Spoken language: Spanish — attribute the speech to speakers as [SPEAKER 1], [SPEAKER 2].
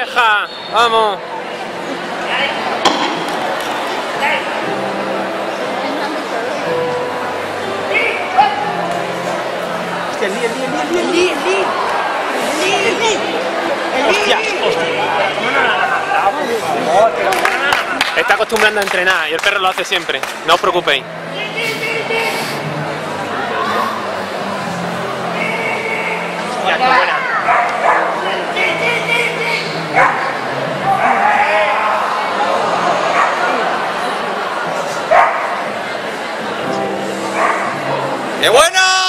[SPEAKER 1] Deja, vamos.
[SPEAKER 2] Hostia, el Lee, el Lee, el Lee, el Lee, el Lee, el Lee. Hostia,
[SPEAKER 1] Está acostumbrando a entrenar y el perro lo hace siempre. No os preocupéis.
[SPEAKER 2] Hostia, qué buena.
[SPEAKER 3] ¡Qué bueno!